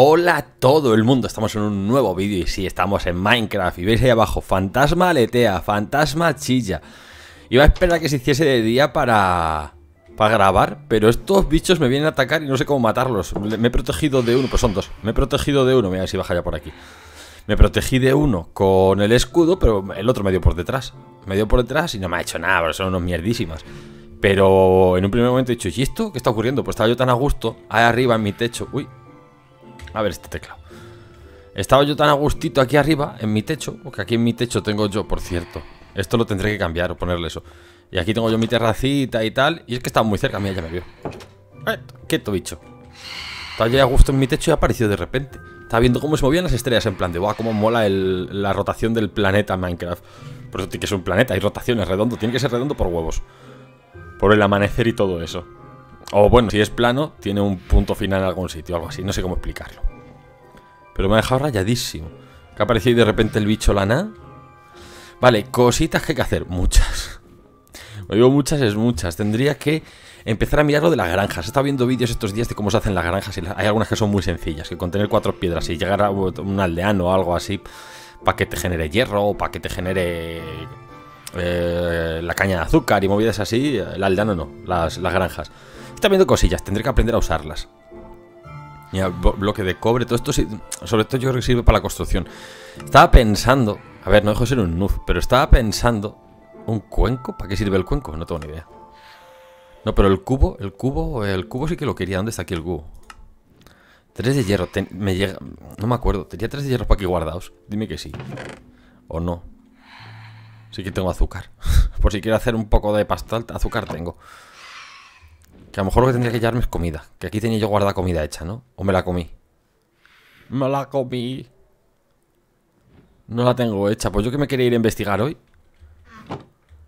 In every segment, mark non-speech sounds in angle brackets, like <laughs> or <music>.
Hola todo el mundo, estamos en un nuevo vídeo y sí, estamos en Minecraft y veis ahí abajo, fantasma aletea, fantasma chilla. Iba a esperar a que se hiciese de día para, para grabar, pero estos bichos me vienen a atacar y no sé cómo matarlos. Me he protegido de uno, pues son dos, me he protegido de uno, mira si baja ya por aquí. Me protegí de uno con el escudo, pero el otro me dio por detrás. Me dio por detrás y no me ha hecho nada, pero son unos mierdísimas. Pero en un primer momento he dicho, ¿y esto qué está ocurriendo? Pues estaba yo tan a gusto, ahí arriba en mi techo. Uy, a ver este teclado. Estaba yo tan a gustito aquí arriba, en mi techo, porque aquí en mi techo tengo yo, por cierto. Esto lo tendré que cambiar o ponerle eso. Y aquí tengo yo mi terracita y tal. Y es que estaba muy cerca, mira, ya me vio. Eh, quieto, bicho. Estaba yo a gusto en mi techo y ha aparecido de repente. Estaba viendo cómo se movían las estrellas en plan de, guau, cómo mola la rotación del planeta Minecraft. Por eso tiene que ser un planeta, hay rotaciones, redondo. Tiene que ser redondo por huevos. Por el amanecer y todo eso. O bueno, si es plano, tiene un punto final en algún sitio, algo así. No sé cómo explicarlo. Pero me ha dejado rayadísimo. Que ha aparecido de repente el bicho lana. Vale, cositas que hay que hacer. Muchas. <laughs> Lo digo muchas, es muchas. Tendría que empezar a mirar lo de las granjas. He estado viendo vídeos estos días de cómo se hacen las granjas y hay algunas que son muy sencillas. Que con tener cuatro piedras y llegar a un aldeano o algo así para que te genere hierro o para que te genere eh, la caña de azúcar y movidas así. El aldeano no, las, las granjas. Está viendo cosillas, tendré que aprender a usarlas. Mira, bloque de cobre, todo esto, sobre todo yo creo que sirve para la construcción. Estaba pensando, a ver, no dejo de ser un noob, pero estaba pensando, ¿un cuenco? ¿Para qué sirve el cuenco? No tengo ni idea. No, pero el cubo, el cubo, el cubo sí que lo quería. ¿Dónde está aquí el cubo? Tres de hierro, me llega, no me acuerdo. ¿Tenía tres de hierro para aquí guardados? Dime que sí. O no. Sí que tengo azúcar. <laughs> Por si quiero hacer un poco de pastel, azúcar tengo. Que a lo mejor lo que tendría que llevarme es comida. Que aquí tenía yo guardada comida hecha, ¿no? ¿O me la comí? Me la comí. No la tengo hecha. Pues yo que me quería ir a investigar hoy.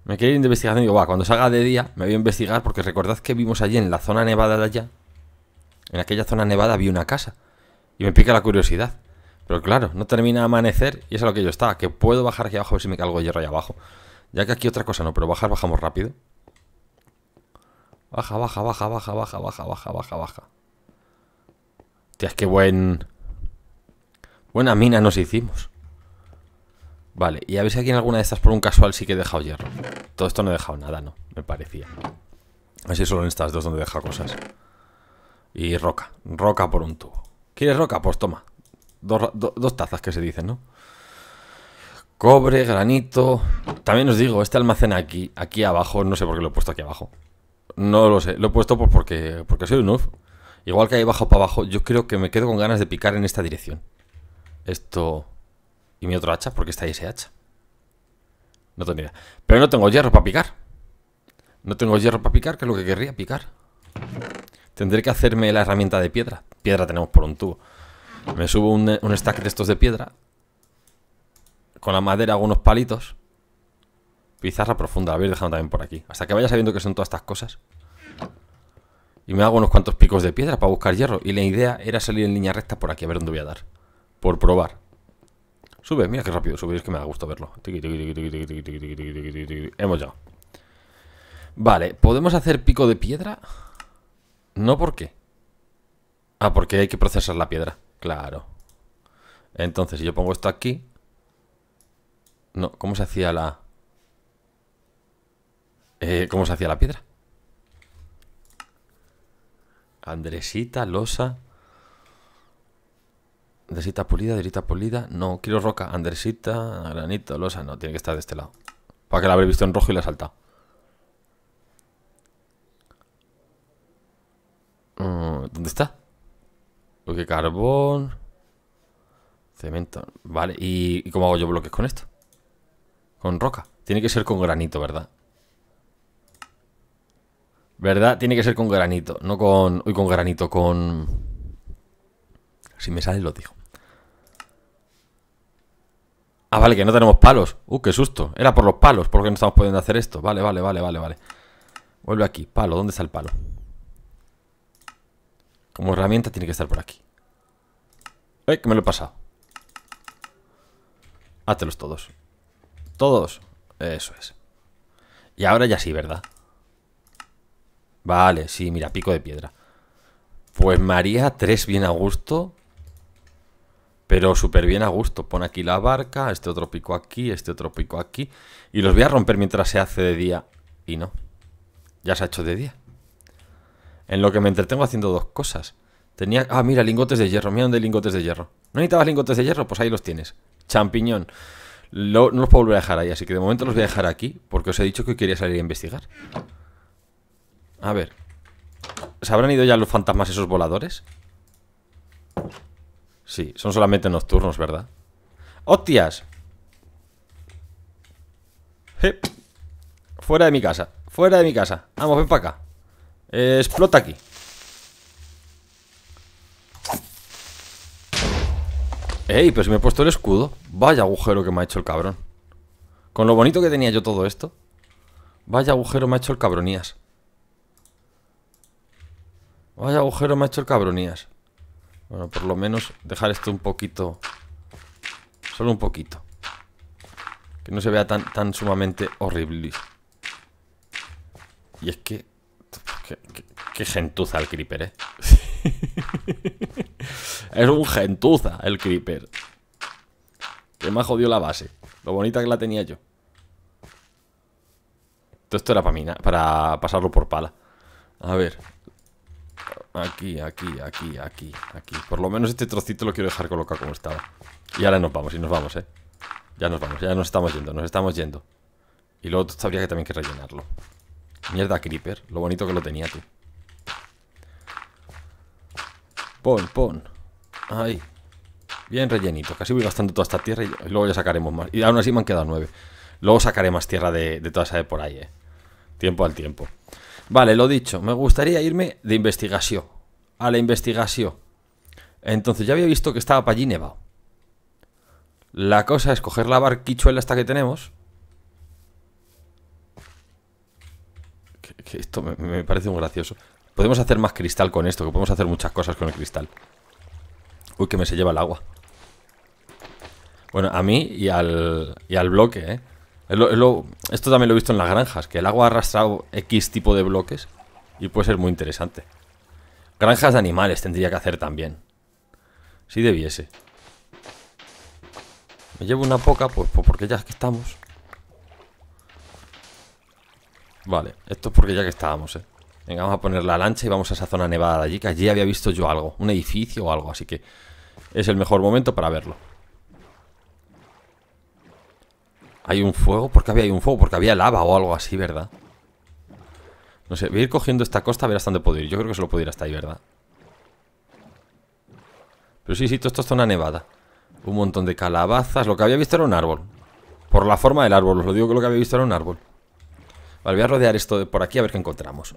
Me quería ir a investigar y digo, va, cuando salga de día me voy a investigar porque recordad que vimos allí en la zona nevada de allá. En aquella zona nevada había una casa. Y me pica la curiosidad. Pero claro, no termina de amanecer y eso es lo que yo estaba. Que puedo bajar aquí abajo a ver si me calgo hierro ahí abajo. Ya que aquí otra cosa no, pero bajar bajamos rápido. Baja, baja, baja, baja, baja, baja, baja, baja, baja. Tía, es que buen... Buena mina nos hicimos. Vale, y a ver si aquí en alguna de estas por un casual sí que he dejado hierro. Todo esto no he dejado nada, ¿no? Me parecía. Así solo en estas dos donde he dejado cosas. Y roca. Roca por un tubo. ¿Quieres roca? Pues toma. Dos, dos tazas que se dicen, ¿no? Cobre, granito. También os digo, este almacén aquí, aquí abajo, no sé por qué lo he puesto aquí abajo. No lo sé, lo he puesto pues porque, porque soy un noob. Igual que ahí bajo para abajo, yo creo que me quedo con ganas de picar en esta dirección. Esto... Y mi otro hacha, porque está ahí ese hacha. No tengo idea. Pero no tengo hierro para picar. No tengo hierro para picar, que es lo que querría, picar. Tendré que hacerme la herramienta de piedra. Piedra tenemos por un tubo. Me subo un, un stack de estos de piedra. Con la madera hago unos palitos. Pizarra profunda, la voy a ir dejando también por aquí. Hasta que vaya sabiendo que son todas estas cosas. Y me hago unos cuantos picos de piedra para buscar hierro. Y la idea era salir en línea recta por aquí, a ver dónde voy a dar. Por probar. Sube, mira qué rápido sube, es que me da gusto verlo. Hemos llegado. Vale, ¿podemos hacer pico de piedra? No, ¿por qué? Ah, porque hay que procesar la piedra. Claro. Entonces, si yo pongo esto aquí... No, ¿cómo se hacía la...? Eh, ¿Cómo se hacía la piedra? Andresita, losa. Andresita pulida, derita pulida. No, quiero roca. Andresita, granito, losa. No, tiene que estar de este lado. Para que la habré visto en rojo y la he saltado. Mm, ¿Dónde está? Bloque carbón. Cemento. Vale, ¿Y, ¿y cómo hago yo bloques con esto? Con roca. Tiene que ser con granito, ¿verdad? ¿Verdad? Tiene que ser con granito, no con... Uy, con granito, con... Si me sale lo digo. Ah, vale, que no tenemos palos. Uh, qué susto. Era por los palos, por no estamos pudiendo hacer esto. Vale, vale, vale, vale, vale. Vuelve aquí. Palo, ¿dónde está el palo? Como herramienta tiene que estar por aquí. ¡Eh, que me lo he pasado! Hátelos todos. Todos. Eso es. Y ahora ya sí, ¿verdad? Vale, sí, mira, pico de piedra. Pues María, tres bien a gusto. Pero súper bien a gusto. Pon aquí la barca, este otro pico aquí, este otro pico aquí. Y los voy a romper mientras se hace de día. Y no. Ya se ha hecho de día. En lo que me entretengo haciendo dos cosas. Tenía... Ah, mira, lingotes de hierro. Mira dónde lingotes de hierro. ¿No necesitabas lingotes de hierro? Pues ahí los tienes. Champiñón. no los puedo volver a dejar ahí, así que de momento los voy a dejar aquí. Porque os he dicho que quería salir a investigar. A ver. ¿Se habrán ido ya los fantasmas esos voladores? Sí, son solamente nocturnos, ¿verdad? ¡Hostias! Fuera de mi casa, fuera de mi casa Vamos, ven para acá Explota aquí Ey, pero si me he puesto el escudo Vaya agujero que me ha hecho el cabrón Con lo bonito que tenía yo todo esto Vaya agujero me ha hecho el cabronías Vaya agujero me ha hecho el cabronías. Bueno, por lo menos dejar esto un poquito... Solo un poquito. Que no se vea tan, tan sumamente horrible. Y es que... Qué, gentuza el creeper, ¿eh? <laughs> es un gentuza el creeper. Que me ha jodido la base. Lo bonita que la tenía yo. Todo esto era para, mí, para pasarlo por pala. A ver, Aquí, aquí, aquí, aquí, aquí. Por lo menos este trocito lo quiero dejar colocado como estaba. Y ahora nos vamos, y nos vamos, ¿eh? Ya nos vamos, ya nos estamos yendo, nos estamos yendo. Y luego habría que también que rellenarlo. Mierda, Creeper. Lo bonito que lo tenía tú. Pon, pon. Ahí. Bien rellenito. Casi voy gastando toda esta tierra y luego ya sacaremos más. Y aún así me han quedado nueve. Luego sacaré más tierra de, de toda esa de por ahí, eh. Tiempo al tiempo. Vale, lo dicho, me gustaría irme de investigación. A la investigación. Entonces, ya había visto que estaba para allí nevado. La cosa es coger la barquichuela esta que tenemos. Que, esto me, parece muy gracioso. Podemos hacer más cristal con esto, que podemos hacer muchas cosas con el cristal. Uy, que me se lleva el agua. Bueno, a mí y al, y al bloque, ¿eh? Esto también lo he visto en las granjas, que el agua ha arrastrado X tipo de bloques y puede ser muy interesante. Granjas de animales tendría que hacer también. Si debiese. Me llevo una poca, pues, pues, porque ya que estamos. Vale, esto es porque ya que estábamos, eh. Venga, vamos a poner la lancha y vamos a esa zona nevada de allí, que allí había visto yo algo, un edificio o algo, así que es el mejor momento para verlo. ¿Hay un fuego? ¿Por qué había un fuego? Porque había lava o algo así, ¿verdad? No sé, voy a ir cogiendo esta costa a ver hasta dónde puedo ir. Yo creo que solo puedo ir hasta ahí, ¿verdad? Pero sí, sí, todo esto es zona nevada. Un montón de calabazas. Lo que había visto era un árbol. Por la forma del árbol, os lo digo que lo que había visto era un árbol. Vale, voy a rodear esto por aquí a ver qué encontramos.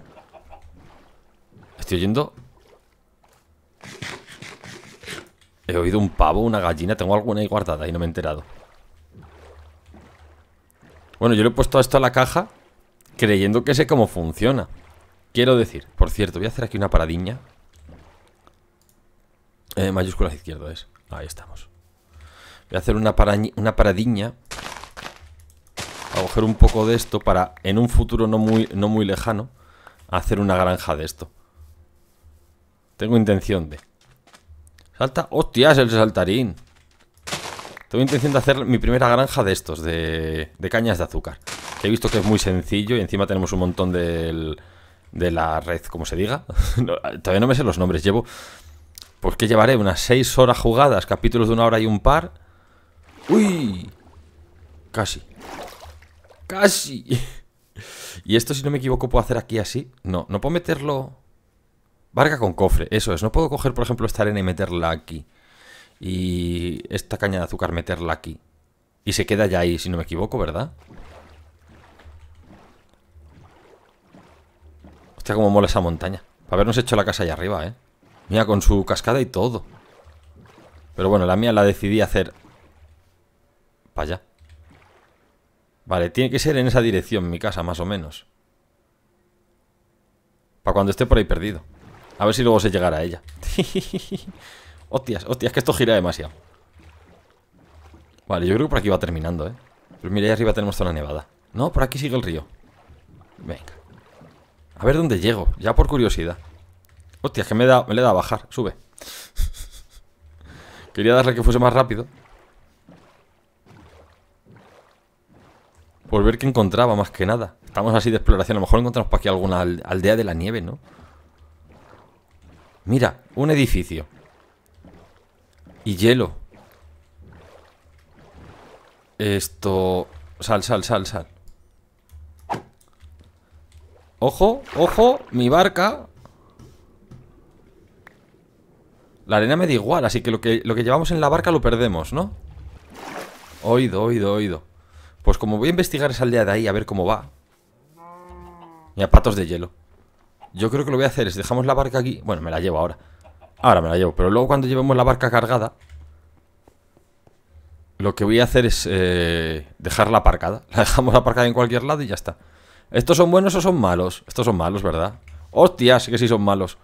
Estoy oyendo... He oído un pavo, una gallina. Tengo alguna ahí guardada y no me he enterado. Bueno, yo le he puesto esto a la caja creyendo que sé cómo funciona. Quiero decir, por cierto, voy a hacer aquí una paradiña. Eh, mayúscula izquierda es. Ahí estamos. Voy a hacer una, una paradiña. A coger un poco de esto para, en un futuro no muy, no muy lejano, hacer una granja de esto. Tengo intención de... Salta... ¡Hostias, el saltarín! Tengo intención de hacer mi primera granja de estos, de, cañas de azúcar. he visto que es muy sencillo y encima tenemos un montón de la red, como se diga. <laughs> todavía no me sé los nombres. Llevo, pues que llevaré unas 6 horas jugadas, capítulos de una hora y un par. ¡Uy! Casi. ¡Casi! <laughs> y esto, si no me equivoco, puedo hacer aquí así. No, no puedo meterlo... Barca con cofre, eso es. No puedo coger, por ejemplo, esta arena y meterla aquí y esta caña de azúcar meterla aquí. Y se queda ya ahí, si no me equivoco, ¿verdad? Hostia, cómo mola esa montaña. Para habernos hecho la casa allá arriba, ¿eh? Mira, con su cascada y todo. Pero bueno, la mía la decidí hacer... Para allá. Vale, tiene que ser en esa dirección mi casa, más o menos. Para cuando esté por ahí perdido. A ver si luego se llegará a ella. <laughs> Hostias, hostias, que esto gira demasiado. Vale, yo creo que por aquí va terminando, ¿eh? Pero mira, ahí arriba tenemos zona nevada. No, por aquí sigue el río. Venga. A ver dónde llego, ya por curiosidad. Hostias, que me, da, me le da a bajar. Sube. <laughs> Quería darle que fuese más rápido. Por ver qué encontraba, más que nada. Estamos así de exploración. A lo mejor encontramos por aquí alguna aldea de la nieve, ¿no? Mira, un edificio. Y hielo. Esto... Sal, sal, sal, sal. Ojo, ojo, mi barca. La arena me da igual, así que lo, que lo que llevamos en la barca lo perdemos, ¿no? Oído, oído, oído. Pues como voy a investigar esa aldea de ahí, a ver cómo va. Mira, patos de hielo. Yo creo que lo voy a hacer es dejamos la barca aquí. Bueno, me la llevo ahora. Ahora me la llevo, pero luego cuando llevemos la barca cargada, lo que voy a hacer es eh, dejarla aparcada. <laughs> La dejamos aparcada en cualquier lado y ya está. ¿Estos son buenos o son malos? Estos son malos, ¿verdad? ¡Hostia! Sí que sí son malos.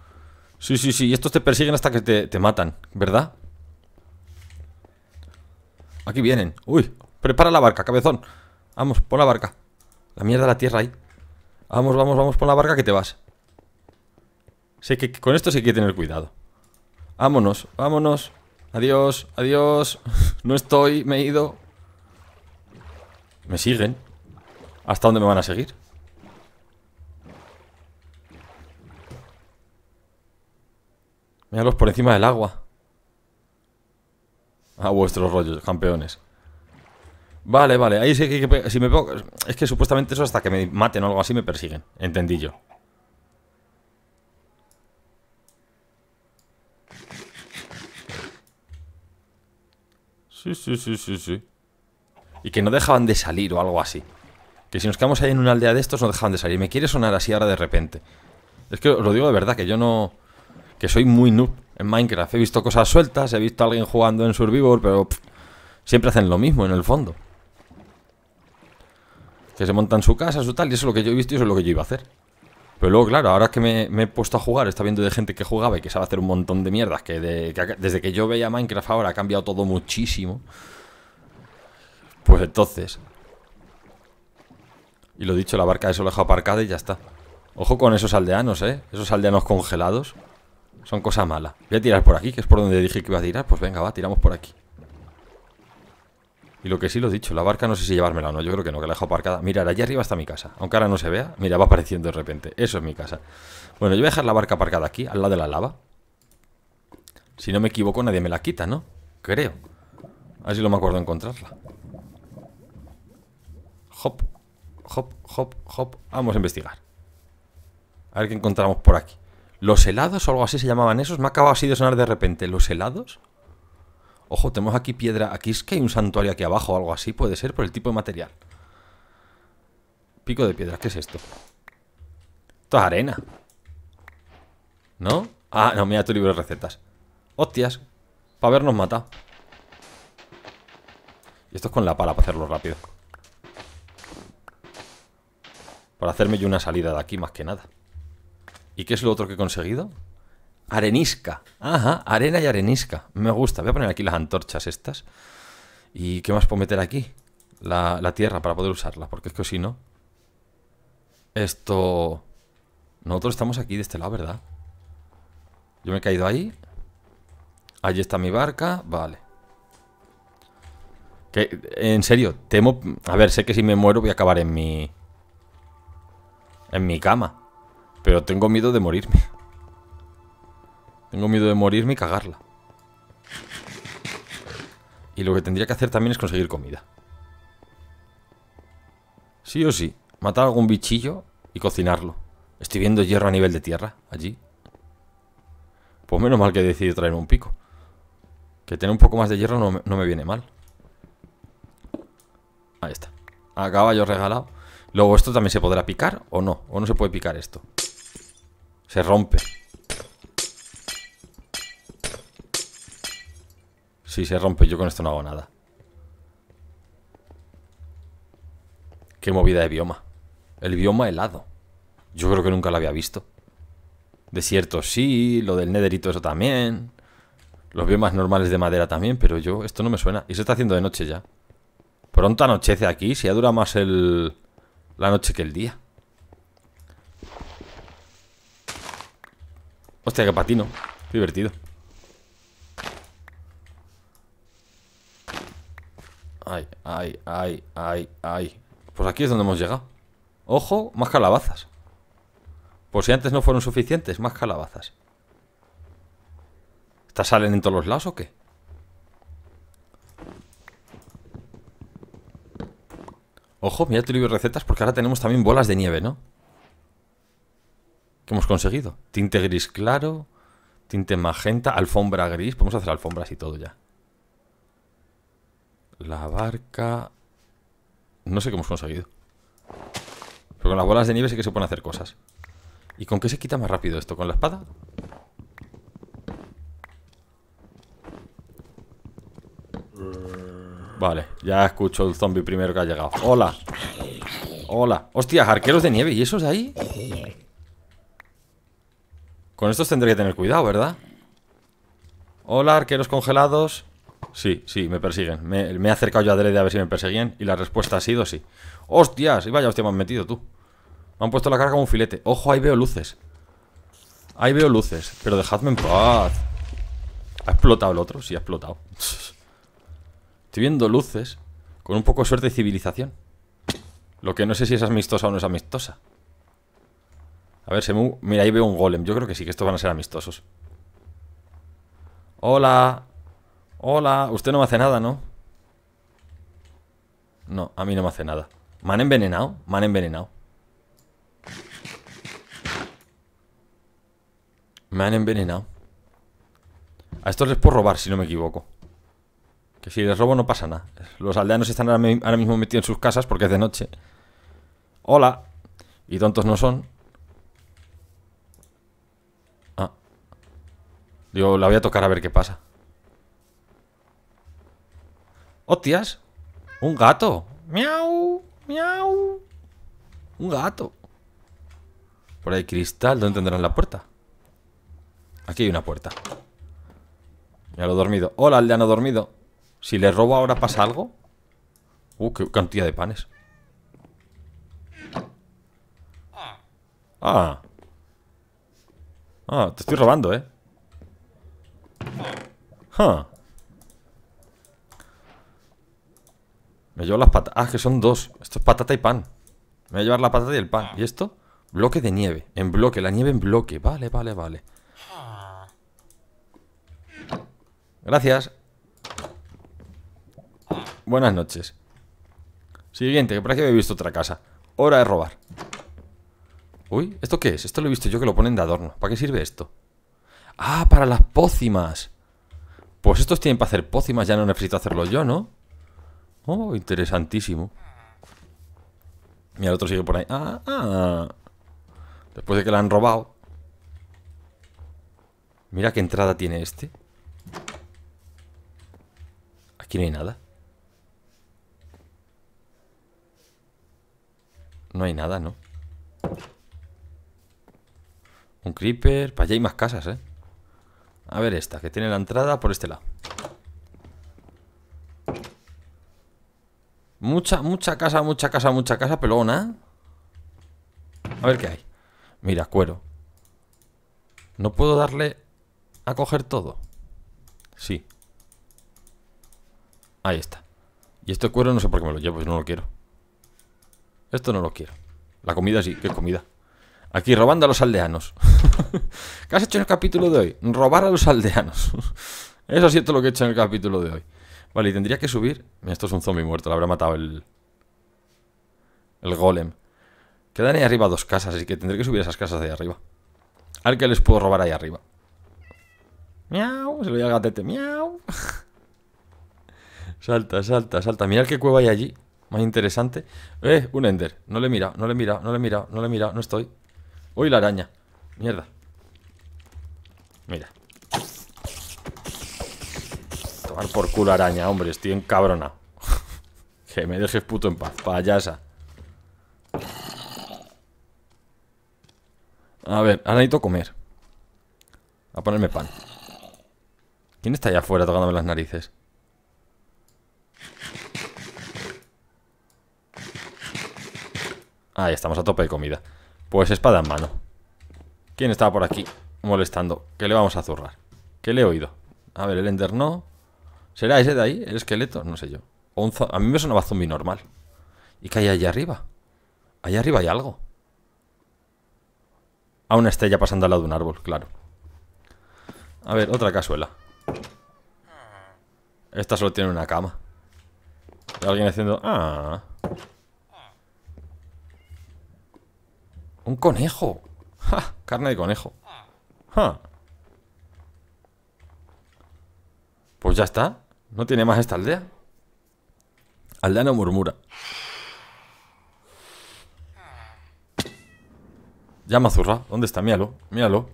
Sí, sí, sí. Y estos te persiguen hasta que te, te matan, ¿verdad? Aquí vienen. Uy, prepara la barca, cabezón. Vamos, pon la barca. La mierda de la tierra ahí. Vamos, vamos, vamos, pon la barca que te vas. Sé que con esto sí hay que tener cuidado. Vámonos, vámonos. Adiós, adiós. <laughs> No estoy, me he ido. Me siguen. ¿Hasta dónde me van a seguir? Míralos por encima del agua. A vuestros rollos, campeones. Vale, vale, ahí sí que, si me Es que supuestamente eso hasta que me maten o algo así me persiguen. Entendí yo. Sí, sí, sí, sí, sí. Y que no dejaban de salir o algo así. Que si nos quedamos ahí en una aldea de estos no dejaban de salir. Me quiere sonar así ahora de repente. Es que os lo digo de verdad, que yo no... Que soy muy noob en Minecraft. He visto cosas sueltas, he visto a alguien jugando en Survivor, pero... siempre hacen lo mismo en el fondo. Que se montan su casa, su tal, y eso es lo que yo he visto y eso es lo que yo iba a hacer. Pero luego, claro, ahora que me, he puesto a jugar, está viendo de gente que jugaba y que sabe hacer un montón de mierdas, que, desde que yo veía Minecraft ahora ha cambiado todo muchísimo. Pues entonces... Y lo dicho, la barca eso lo aparcada y ya está. Ojo con esos aldeanos, ¿eh? Esos aldeanos congelados. Son cosa mala. Voy a tirar por aquí, que es por donde dije que iba a tirar. Pues venga, va, tiramos por aquí. Y lo que sí lo he dicho, la barca no sé si llevármela o no, yo creo que no, que la dejo aparcada. Mira, allá arriba está mi casa, aunque ahora no se vea, mira, va apareciendo de repente. Eso es mi casa. Bueno, yo voy a dejar la barca aparcada aquí, al lado de la lava. Si no me equivoco, nadie me la quita, ¿no? Creo. A ver lo me acuerdo encontrarla. Hop, hop, hop, hop. Vamos a investigar. A ver qué encontramos por aquí. ¿Los helados o algo así se llamaban esos? Me ha acabado así de sonar de repente. ¿Los helados? Ojo, tenemos aquí piedra. Aquí es que hay un santuario aquí abajo o algo así. Puede ser por el tipo de material. Pico de piedra. ¿Qué es esto? Esto es arena. ¿No? Ah, no, mira tu libro de recetas. Hostias. Para habernos matado. Y esto es con la pala para hacerlo rápido. Para hacerme yo una salida de aquí más que nada. ¿Y qué es lo otro que he conseguido? Arenisca. Ajá, arena y arenisca. Me gusta. Voy a poner aquí las antorchas estas. ¿Y qué más puedo meter aquí? La, tierra para poder usarla, porque es que si no... Esto... Nosotros estamos aquí de este lado, ¿verdad? Yo me he caído ahí. Allí está mi barca. Vale. Que, en serio, temo... A ver, sé que si me muero voy a acabar en mi... En mi cama. Pero tengo miedo de morirme. Tengo miedo de morirme y cagarla. Y lo que tendría que hacer también es conseguir comida. Sí o sí. Matar algún bichillo y cocinarlo. Estoy viendo hierro a nivel de tierra, allí. Pues menos mal que he decidido traerme un pico. Que tener un poco más de hierro no me, no me viene mal. Ahí está. A caballo regalado. Luego, ¿esto también se podrá picar o no? ¿O no se puede picar esto? Se rompe. Sí, se rompe. Yo con esto no hago nada. Qué movida de bioma. El bioma helado. Yo creo que nunca lo había visto. Desierto sí, lo del nederito eso también. Los biomas normales de madera también, pero yo, esto no me suena. Y se está haciendo de noche ya. Pronto anochece aquí, si ya dura más el, la noche que el día. Hostia, qué patino. divertido. Ay, ay, ay, ay, ay. Pues aquí es donde hemos llegado. Ojo, más calabazas. Por si antes no fueron suficientes, más calabazas. ¿Estas salen en todos los lados o qué? Ojo, mira tu libro de recetas porque ahora tenemos también bolas de nieve, ¿no? ¿Qué hemos conseguido? Tinte gris claro, tinte magenta, alfombra gris. Podemos hacer alfombras y todo ya. La barca... No sé qué hemos conseguido. Pero con las bolas de nieve sí que se pueden hacer cosas. ¿Y con qué se quita más rápido esto? ¿Con la espada? Vale, ya escucho el zombie primero que ha llegado. Hola. Hola. Hostia, arqueros de nieve. ¿Y esos de ahí? Con estos tendré que tener cuidado, ¿verdad? Hola, arqueros congelados. Sí, sí, me persiguen. Me, he acercado yo a Dredd a ver si me perseguían y la respuesta ha sido sí. ¡Hostias! Y vaya hostia me han metido, tú. Me han puesto la cara como un filete. Ojo, ahí veo luces. Ahí veo luces. Pero dejadme en paz. ¿Ha explotado el otro? Sí, ha explotado. <laughs> Estoy viendo luces con un poco de suerte de civilización. Lo que no sé si es amistosa o no es amistosa. A ver, se me... Mira, ahí veo un golem. Yo creo que sí, que estos van a ser amistosos. Hola. Hola. Usted no me hace nada, ¿no? No, a mí no me hace nada. ¿Me han envenenado? Me han envenenado. Me han envenenado. A estos les puedo robar, si no me equivoco. Que si les robo no pasa nada. Los aldeanos están ahora mismo metidos en sus casas porque es de noche. Hola. Y tontos no son. Ah. Digo, la voy a tocar a ver qué pasa. ¡Hostias! ¡Un gato! ¡Miau! ¡Miau! Un gato. Por ahí cristal. ¿Dónde tendrán la puerta? Aquí hay una puerta. Ya lo dormido. Hola, aldeano dormido. Si le robo ahora pasa algo. Uh, qué cantidad de panes. Ah. Ah, te estoy robando, ¿eh? Me llevo las patatas. Ah, que son dos. Esto es patata y pan. Me voy a llevar la patata y el pan. ¿Y esto? Bloque de nieve. En bloque. La nieve en bloque. Vale, vale, vale. Gracias. Buenas noches. Siguiente, que por aquí había visto otra casa. Hora de robar. Uy, ¿esto qué es? Esto lo he visto yo que lo ponen de adorno. ¿Para qué sirve esto? Ah, para las pócimas. Pues estos tienen para hacer pócimas, ya no necesito hacerlo yo, ¿no? Oh, interesantísimo. Mira, el otro sigue por ahí. Ah, ah. Después de que la han robado. Mira qué entrada tiene este. Aquí no hay nada. No hay nada, ¿no? Un creeper. Para allá hay más casas, ¿eh? A ver esta, que tiene la entrada por este lado. Mucha, mucha casa, mucha casa, mucha casa, pelona. A ver qué hay. Mira, cuero. ¿No puedo darle a coger todo? Sí. Ahí está. Y este cuero no sé por qué me lo llevo, pues no lo quiero. Esto no lo quiero. La comida sí, ¿qué comida? Aquí robando a los aldeanos. <laughs> ¿Qué has hecho en el capítulo de hoy? Robar a los aldeanos. <laughs> Eso es lo que he hecho en el capítulo de hoy. Vale, y tendría que subir. Mira, esto es un zombie muerto, lo habrá matado el. El golem. Quedan ahí arriba dos casas, así que tendré que subir esas casas de ahí arriba. A ver qué les puedo robar ahí arriba. Miau, se lo voy al gatete. Miau. <laughs> salta, salta, salta. Mira qué cueva hay allí. Más interesante. Eh, un ender. No le mira, no le mira, no le mira, no le mira, no estoy. Uy, la araña. Mierda. Mira. Tomar por culo araña, hombre. Estoy encabrona. <laughs> que me dejes puto en paz, payasa. A ver, ahora necesito comer. A ponerme pan. ¿Quién está allá afuera tocándome las narices? Ahí estamos a tope de comida. Pues espada en mano. ¿Quién estaba por aquí molestando? ¿Qué le vamos a zurrar? ¿Qué le he oído? A ver, el Ender no. ¿Será ese de ahí? ¿El esqueleto? No sé yo. a mí me sonaba zombie normal. ¿Y qué hay allá arriba? Allá arriba hay algo. A una estrella pasando al lado de un árbol, claro. A ver, otra cazuela. Esta solo tiene una cama. alguien haciendo... Ah. Un conejo. ¡Ja! Carne de conejo. ¡Ja! Pues ya está. No tiene más esta aldea. Aldea no murmura. Llama Zurra. ¿Dónde está? Míralo. Míralo.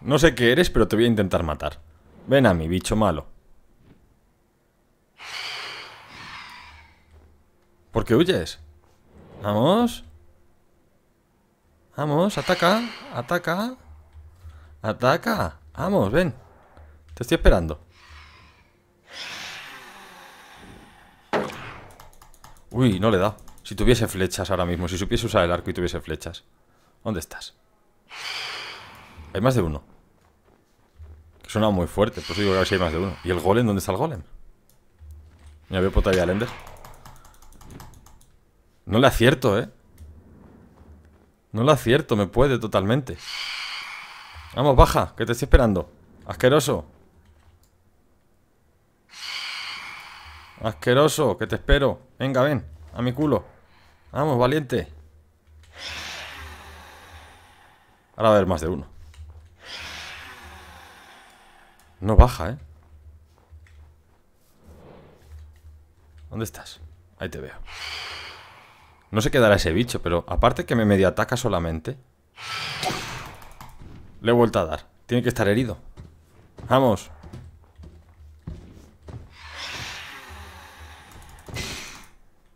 No sé qué eres, pero te voy a intentar matar. Ven a mi bicho malo. ¿Por qué huyes? Vamos. Vamos, ataca, ataca. Ataca. Vamos, ven. Te estoy esperando. Uy, no le da. Si tuviese flechas ahora mismo, si supiese usar el arco y tuviese flechas. ¿Dónde estás? Hay más de uno. Que suena muy fuerte, pues digo que a ver si hay más de uno. ¿Y el golem? ¿Dónde está el golem? Me veo por todavía al Ender. No le acierto, ¿eh? No le acierto, me puede totalmente. Vamos, baja, que te estoy esperando. Asqueroso. Asqueroso, que te espero. Venga, ven, a mi culo. Vamos, valiente. Ahora va a haber más de uno. No baja, ¿eh? ¿Dónde estás? Ahí te veo. No se quedará ese bicho, pero aparte que me medio ataca solamente. Le he vuelto a dar. Tiene que estar herido. Vamos.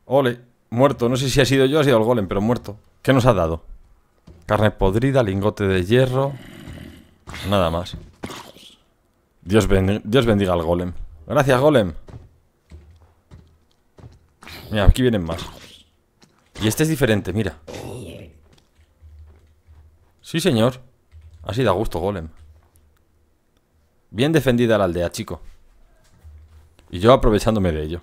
Ole, muerto. No sé si ha sido yo o ha sido el golem, pero muerto. ¿Qué nos ha dado? Carne podrida, lingote de hierro. Nada más. Dios, Dios bendiga al golem. Gracias, golem. Mira, aquí vienen más. Y este es diferente, mira. Sí, señor. Así da gusto, Golem. Bien defendida la aldea, chico. Y yo aprovechándome de ello.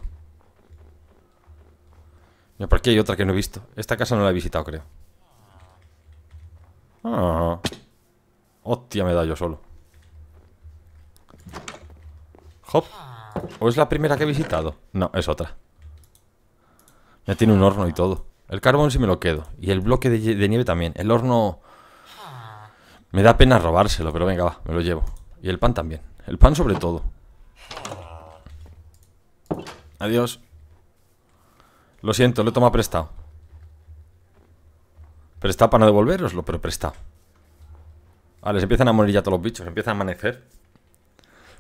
Mira, por aquí hay otra que no he visto. Esta casa no la he visitado, creo. Ah. Hostia, me da yo solo. Hop. ¿O es la primera que he visitado? No, es otra. Ya tiene un horno y todo. El carbón sí me lo quedo. Y el bloque de, nieve también. El horno... Me da pena robárselo, pero venga, va, me lo llevo. Y el pan también. El pan sobre todo. Adiós. Lo siento, lo he tomado prestado. Prestado para no devolveroslo, pero prestado. Vale, se empiezan a morir ya todos los bichos, empiezan a amanecer.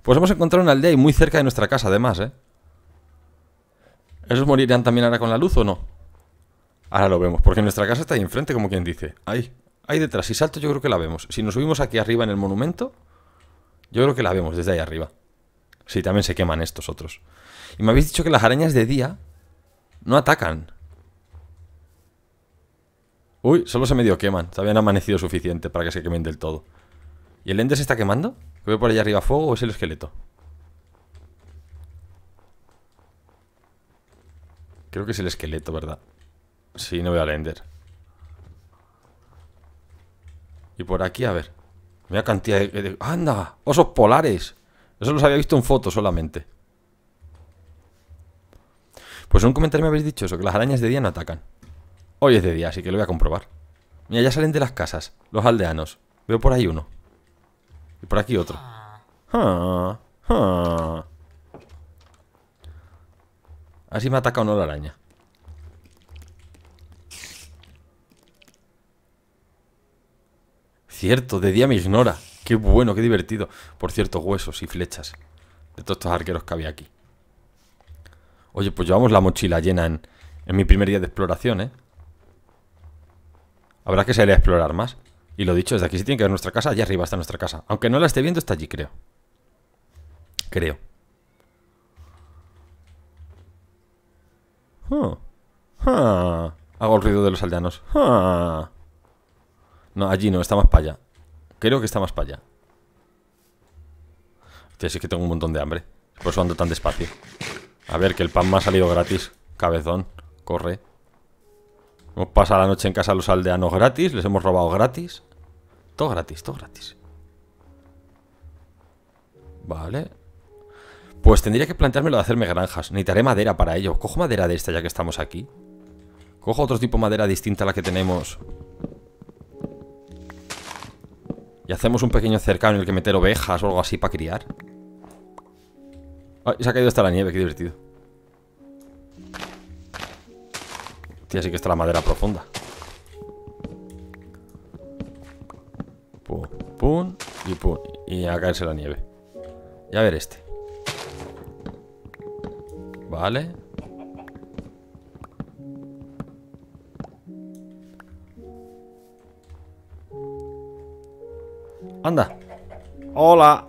Pues hemos encontrado una aldea y muy cerca de nuestra casa, además, ¿eh? ¿Esos morirán también ahora con la luz o no? Ahora lo vemos, porque nuestra casa está ahí enfrente, como quien dice. Ahí, ahí detrás. Si salto, yo creo que la vemos. Si nos subimos aquí arriba en el monumento, yo creo que la vemos desde ahí arriba. Sí, también se queman estos otros. Y me habéis dicho que las arañas de día no atacan. Uy, solo se medio queman. Todavía no amanecido suficiente para que se quemen del todo. ¿Y el ende se está quemando? ¿Que veo por allá arriba fuego o es el esqueleto? Creo que es el esqueleto, ¿verdad? Sí, no voy a Ender. Y por aquí, a ver. Mira cantidad de, ¡Anda! ¡Osos polares! Eso los había visto en fotos solamente. Pues en un comentario me habéis dicho eso, que las arañas de día no atacan. Hoy es de día, así que lo voy a comprobar. Mira, ya salen de las casas, los aldeanos. Veo por ahí uno. Y por aquí otro. Ah, ah. Así me ataca o no la araña. Cierto, de día me ignora. Qué bueno, qué divertido. Por cierto, huesos y flechas. De todos estos arqueros que había aquí. Oye, pues llevamos la mochila llena en, mi primer día de exploración, ¿eh? Habrá que salir a explorar más. Y lo dicho, desde aquí sí tiene que ver nuestra casa. Allá arriba está nuestra casa. Aunque no la esté viendo, está allí, creo. Creo. Hago el ruido de los aldeanos. No, allí no, está más para allá. Creo que está más para allá. Hostia, sí que tengo un montón de hambre. Por eso ando tan despacio. A ver, que el pan me ha salido gratis. Cabezón, corre. Hemos pasado la noche en casa a los aldeanos gratis. Les hemos robado gratis. Todo gratis, todo gratis. Vale. Pues tendría que planteármelo de hacerme granjas. Necesitaré madera para ello. Cojo madera de esta ya que estamos aquí. Cojo otro tipo de madera distinta a la que tenemos. Y hacemos un pequeño cercano en el que meter ovejas o algo así para criar. Ay, se ha caído hasta la nieve, qué divertido. Tía, sí que está la madera profunda. Pum, pum y pum. Y a caerse la nieve. Y a ver este. Vale. Anda. Hola.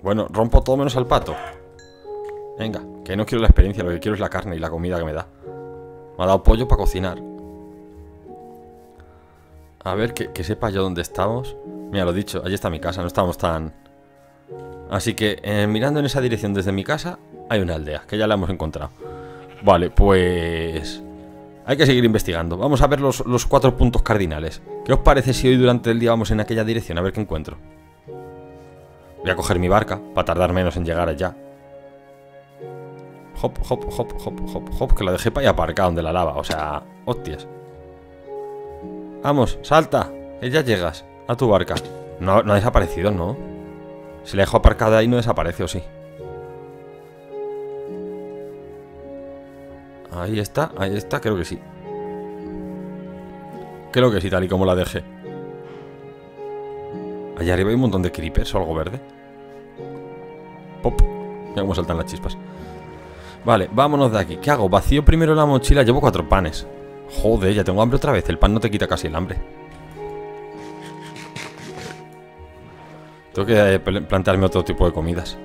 Bueno, rompo todo menos al pato. Venga, que no quiero la experiencia, lo que quiero es la carne y la comida que me da. Me ha dado pollo para cocinar. A ver, que, sepa yo dónde estamos. Mira, lo dicho, allí está mi casa, no estamos tan... Así que, eh, mirando en esa dirección desde mi casa, hay una aldea, que ya la hemos encontrado. Vale, pues... Hay que seguir investigando. Vamos a ver los, los cuatro puntos cardinales. ¿Qué os parece si hoy durante el día vamos en aquella dirección? A ver qué encuentro. Voy a coger mi barca, para tardar menos en llegar allá. Hop, hop, hop, hop, hop, hop, que la dejé para ahí aparcada donde la lava. O sea, hostias. Vamos, salta, ya llegas a tu barca. No, no ha desaparecido, ¿no? Si la dejo aparcada ahí no desaparece, ¿o sí? Ahí está, ahí está, creo que sí. Creo que sí, tal y como la dejé. Allá arriba hay un montón de creepers o algo verde. Pop. Mira cómo saltan las chispas. Vale, vámonos de aquí. ¿Qué hago? Vacío primero la mochila. Llevo cuatro panes. Joder, ya tengo hambre otra vez. El pan no te quita casi el hambre. Tengo que eh, plantearme otro tipo de comidas.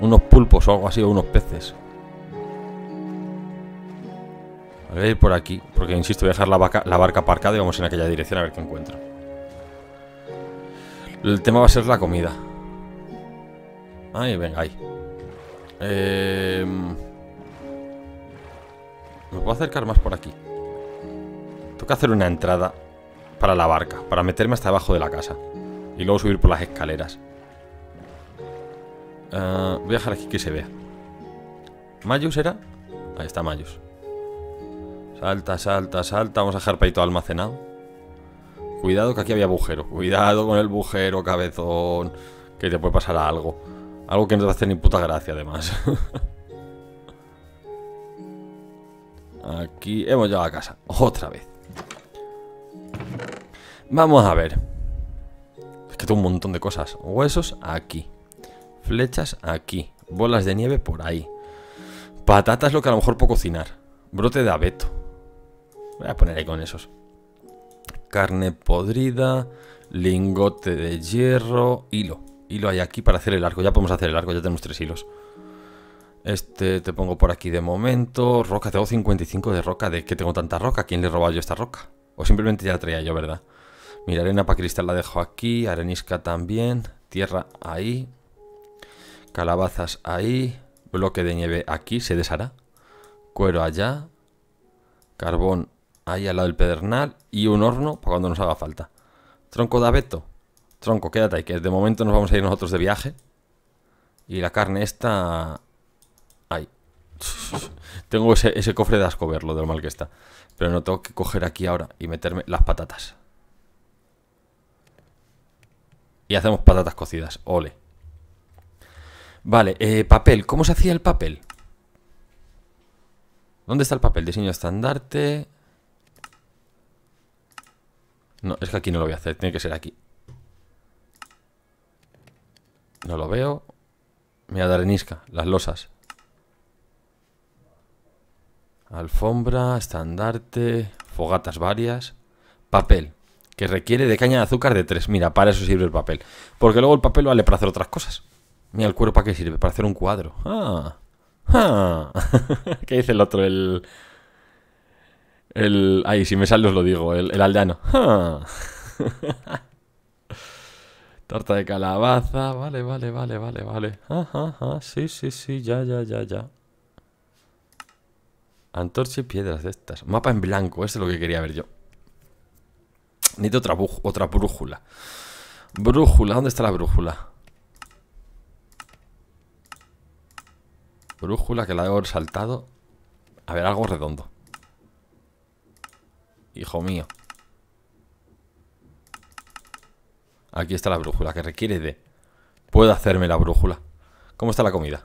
Unos pulpos o algo así, o unos peces. A ver, por aquí. Porque, insisto, voy a dejar la, barca aparcada y vamos en aquella dirección a ver qué encuentro. El tema va a ser la comida. Ay, venga, ahí. Eh... Me puedo acercar más por aquí. Tengo que hacer una entrada para la barca, para meterme hasta abajo de la casa. Y luego subir por las escaleras. Eh, voy a dejar aquí que se vea. ¿Mayus era? Ahí está Mayus. Salta, salta, salta. Vamos a dejar todo almacenado. Cuidado que aquí había agujero. Cuidado con el bujero, cabezón. Que te puede pasar algo. Algo que no te va a hacer ni puta gracia, además. <laughs> aquí hemos llegado a casa. Otra vez. Vamos a ver. Es que tengo un montón de cosas. Huesos aquí. Flechas aquí. Bolas de nieve por ahí. Patatas lo que a lo mejor puedo cocinar. Brote de abeto. Voy a poner ahí con esos carne podrida, lingote de hierro, hilo. Hilo hay aquí para hacer el arco. Ya podemos hacer el arco, ya tenemos tres hilos. Este te pongo por aquí de momento. Roca, tengo 55 de roca. ¿De qué tengo tanta roca? quién le he robado yo esta roca? O simplemente ya la traía yo, ¿verdad? Mira, arena para cristal la dejo aquí. Arenisca también. Tierra ahí. Calabazas ahí. Bloque de nieve aquí, se deshará. Cuero allá. Carbón ahí al lado del pedernal y un horno para cuando nos haga falta. Tronco de abeto. Tronco, quédate ahí, que de momento nos vamos a ir nosotros de viaje. Y la carne está... Ahí. <laughs> Tengo ese, cofre de asco verlo, de lo mal que está. Pero no tengo que coger aquí ahora y meterme las patatas. Y hacemos patatas cocidas. Ole. Vale, eh, papel. ¿Cómo se hacía el papel? ¿Dónde está el papel? Diseño estandarte. No, es que aquí no lo voy a hacer, tiene que ser aquí. No lo veo. Me voy a dar enisca, las losas. Alfombra, estandarte, fogatas varias. Papel, que requiere de caña de azúcar de 3. Mira, para eso sirve el papel. Porque luego el papel vale para hacer otras cosas. Mira, el cuero para qué sirve, para hacer un cuadro. Ah. ah. <laughs> ¿Qué dice el otro? El... El. Ay, si me sale os lo digo. El, aldeano. <laughs> Tarta de calabaza. Vale, vale, vale, vale, vale. Ajá, ajá. Sí, sí, sí. Ya, ya, ya, ya. Antorcha y piedras de estas. Mapa en blanco. Eso es lo que quería ver yo. Necesito otra, otra brújula. Brújula. ¿Dónde está la brújula? Brújula que la he saltado. A ver, algo redondo. Hijo mío. Aquí está la brújula, que requiere de... Puedo hacerme la brújula. ¿Cómo está la comida?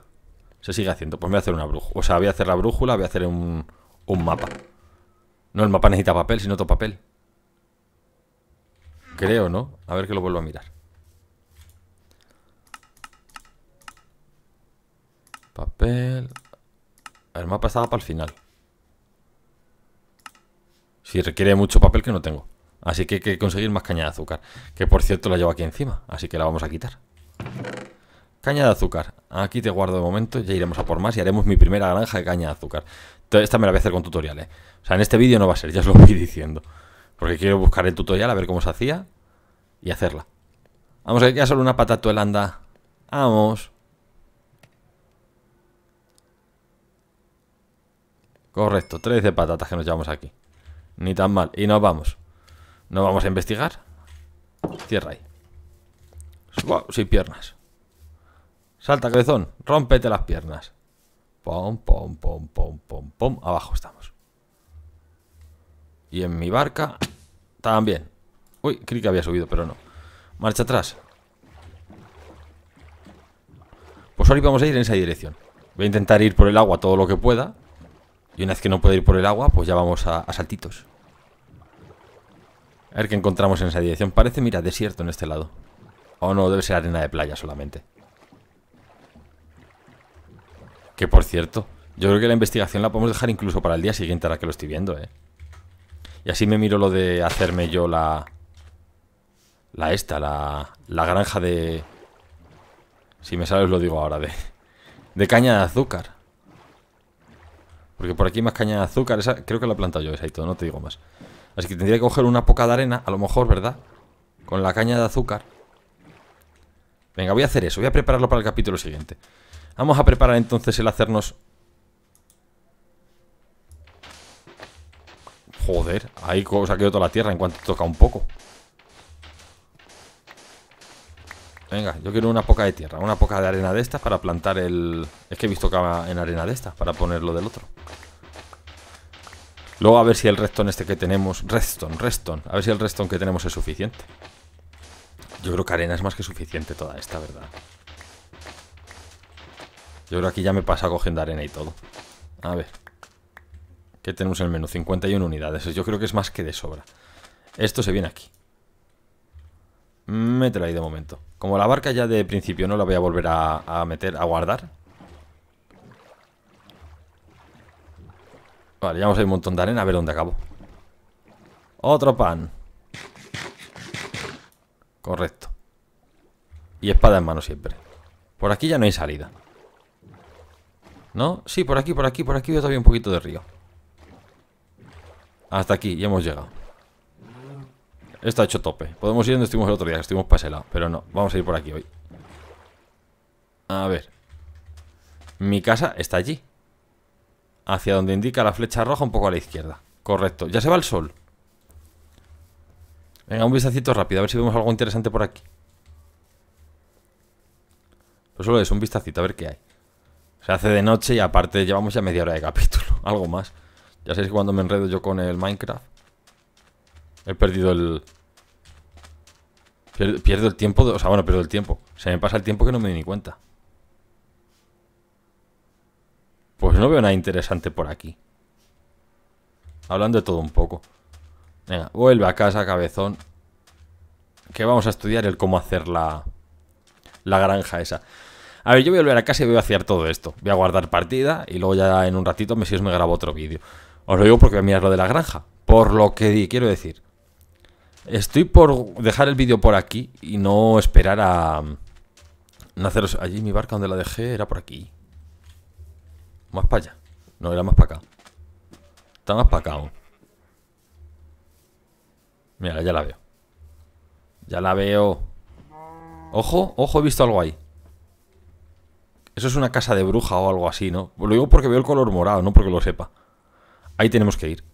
Se sigue haciendo. Pues voy a hacer una brújula. O sea, voy a hacer la brújula, voy a hacer un, un mapa. No, el mapa necesita papel, sino otro papel. Creo, ¿no? A ver que lo vuelvo a mirar. Papel... El mapa estaba para el final. Si requiere mucho papel que no tengo. Así que hay que conseguir más caña de azúcar. Que por cierto la llevo aquí encima. Así que la vamos a quitar. Caña de azúcar. Aquí te guardo de momento. Ya iremos a por más y haremos mi primera granja de caña de azúcar. esta me la voy a hacer con tutoriales. ¿eh? O sea, en este vídeo no va a ser, ya os lo voy <laughs> diciendo. Porque quiero buscar el tutorial a ver cómo se hacía y hacerla. Vamos a ver, ya solo una patatuelanda. Vamos. Correcto, 13 patatas que nos llevamos aquí. Ni tan mal. Y nos vamos. ¿No vamos a investigar? Cierra ahí. sin piernas. Salta, cabezón. Rómpete las piernas. Pom, pom, pom, pom, pom, pom. Abajo estamos. Y en mi barca también. Uy, creí que había subido, pero no. Marcha atrás. Pues ahora vamos a ir en esa dirección. Voy a intentar ir por el agua todo lo que pueda. Y una vez que no pueda ir por el agua, pues ya vamos a saltitos. A ver qué encontramos en esa dirección. Parece, mira, desierto en este lado. O no, debe ser arena de playa solamente. Que por cierto, yo creo que la investigación la podemos dejar incluso para el día siguiente, ahora que lo estoy viendo, ¿eh? Y así me miro lo de hacerme yo la... La esta, la, la granja de... Si me sale os lo digo ahora, de... De caña de azúcar. Porque por aquí más caña de azúcar, creo que la he plantado yo esa y todo, no te digo más. Así que tendría que coger una poca de arena, a lo mejor, ¿verdad? Con la caña de azúcar. Venga, voy a hacer eso, voy a prepararlo para el capítulo siguiente. Vamos a preparar entonces el hacernos... Joder, ahí se ha quedado toda la tierra en cuanto toca un poco. Venga, yo quiero una poca de tierra, una poca de arena de estas para plantar el... Es que he visto que en arena de estas para ponerlo del otro. Luego a ver si el redstone este que tenemos... Redstone, redstone. A ver si el redstone que tenemos es suficiente. Yo creo que arena es más que suficiente toda esta, ¿verdad? Yo creo que aquí ya me pasa cogiendo arena y todo. A ver. ¿Qué tenemos en el menú? 51 unidades. Yo creo que es más que de sobra. Esto se viene aquí. Mételo ahí de momento. Como la barca ya de principio no la voy a volver a meter, a guardar. Vale, ya vamos a un montón de arena a ver dónde acabo. Otro pan. Correcto. Y espada en mano siempre. Por aquí ya no hay salida. ¿No? Sí, por aquí, por aquí, por aquí veo todavía un poquito de río. Hasta aquí, ya hemos llegado. Está hecho tope. Podemos ir donde estuvimos el otro día, que estuvimos para. Pero no, vamos a ir por aquí hoy. A ver. Mi casa está allí. Hacia donde indica la flecha roja, un poco a la izquierda. Correcto. Ya se va el sol. Venga, un vistacito rápido, a ver si vemos algo interesante por aquí. Pues solo es un vistacito, a ver qué hay. Se hace de noche y aparte llevamos ya media hora de capítulo. <laughs> Algo más. Ya sabéis que cuando me enredo yo con el Minecraft. He perdido el... Pierdo el tiempo, o sea, bueno, pierdo el tiempo. Se me pasa el tiempo que no me di ni cuenta. Pues no veo nada interesante por aquí. Hablando de todo un poco. Venga, vuelve a casa, cabezón. Que vamos a estudiar el cómo hacer la, la granja esa. A ver, yo voy a volver a casa y voy a hacer todo esto. Voy a guardar partida y luego ya en un ratito me si me grabo otro vídeo. Os lo digo porque voy a mirar lo de la granja. Por lo que di, quiero decir. Estoy por dejar el vídeo por aquí y no esperar a... No haceros... Allí mi barca donde la dejé era por aquí. Más para allá. No, era más para acá. Está más para acá aún. Mira, ya la veo. Ya la veo. Ojo, ojo, he visto algo ahí. Eso es una casa de bruja o algo así, ¿no? Lo digo porque veo el color morado, no porque lo sepa. Ahí tenemos que ir.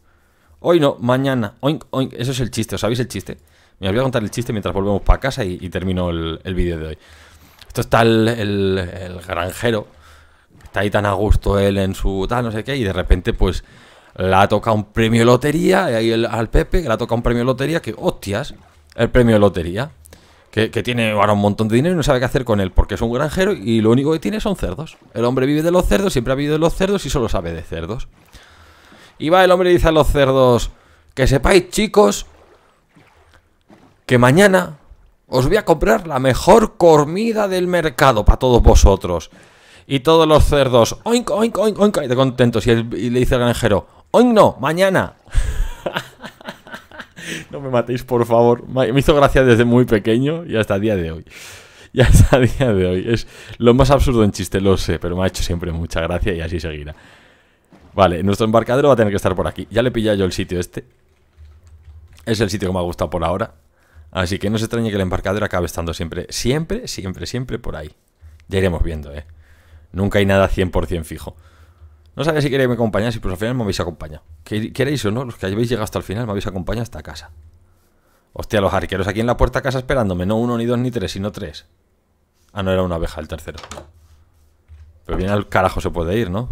Hoy no, mañana. Oink, oink. Eso es el chiste, ¿os sabéis el chiste? Me voy a contar el chiste mientras volvemos para casa y, termino el, vídeo de hoy. Esto está el, el, granjero. Ahí tan a gusto él en su tal, no sé qué. Y de repente, pues, le ha tocado un premio de lotería. Y ahí al Pepe, que le ha tocado un premio de lotería. Que, hostias, el premio de lotería. Que, que, tiene ahora un montón de dinero y no sabe qué hacer con él. Porque es un granjero y lo único que tiene son cerdos. El hombre vive de los cerdos, siempre ha vivido de los cerdos y solo sabe de cerdos. Y va el hombre y dice a los cerdos, que sepáis chicos, que mañana os voy a comprar la mejor comida del mercado para todos vosotros. Y todos los cerdos, oink, oink, oink, oink, de contentos. Y, le dice al granjero, oink no, mañana. <laughs> no me matéis, por favor. Me hizo gracia desde muy pequeño y hasta el día de hoy. Y hasta el día de hoy. Es lo más absurdo en chiste, lo sé, pero me ha hecho siempre mucha gracia y así seguirá. Vale, nuestro embarcadero va a tener que estar por aquí. Ya le pillado yo el sitio este. Es el sitio que me ha gustado por ahora. Así que no se extrañe que el embarcadero acabe estando siempre, siempre, siempre, siempre por ahí. Ya iremos viendo, ¿eh? Nunca hay nada 100% fijo. No sabía si queréis me acompañar, si pues al final me habéis acompañado. ¿Queréis o no? Los que habéis llegado hasta el final me habéis acompañado hasta casa. Hostia, los arqueros aquí en la puerta de casa esperándome. No uno, ni dos, ni tres, sino tres. Ah, no, era una abeja el tercero. Pero bien al carajo se puede ir, ¿no?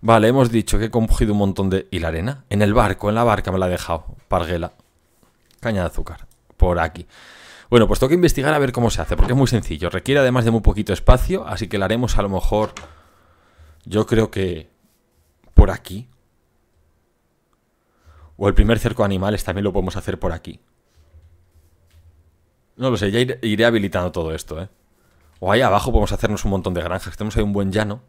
Vale, hemos dicho que he cogido un montón de... ¿Y la arena? En el barco, en la barca me la ha dejado. Parguela. Caña de azúcar. Por aquí. Bueno, pues tengo que investigar a ver cómo se hace, porque es muy sencillo. Requiere además de muy poquito espacio, así que la haremos a lo mejor... Yo creo que... Por aquí. O el primer cerco de animales también lo podemos hacer por aquí. No lo sé, ya iré, iré habilitando todo esto, ¿eh? O ahí abajo podemos hacernos un montón de granjas. Tenemos ahí un buen llano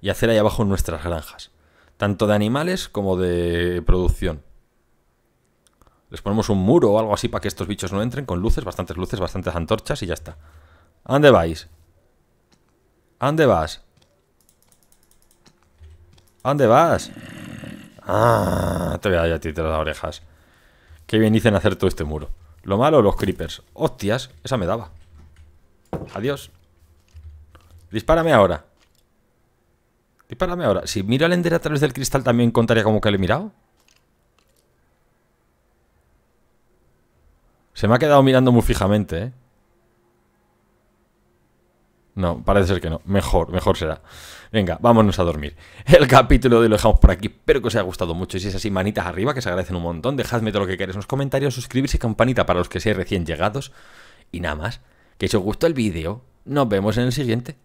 y hacer ahí abajo nuestras granjas, tanto de animales como de producción. Les ponemos un muro o algo así para que estos bichos no entren, con luces, bastantes luces, bastantes antorchas y ya está. ¿A dónde vais? ¿A dónde vas? ¿A dónde vas? Ah, te voy a dar a ti las orejas. Qué bien dicen hacer todo este muro. Lo malo, los creepers. Hostias, esa me daba. Adiós. Dispárame ahora. Dispárame ahora. Si miro al Ender a través del cristal, ¿también contaría como que le he mirado? Se me ha quedado mirando muy fijamente, ¿eh? No, parece ser que no. Mejor, mejor será. Venga, vámonos a dormir. El capítulo de lo dejamos por aquí. Espero que os haya gustado mucho. Y si es así, manitas arriba, que se agradecen un montón. Dejadme todo lo que queráis en los comentarios, suscribirse y campanita para los que seáis recién llegados. Y nada más. Que si os gustó el vídeo, nos vemos en el siguiente.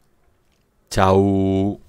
Chao.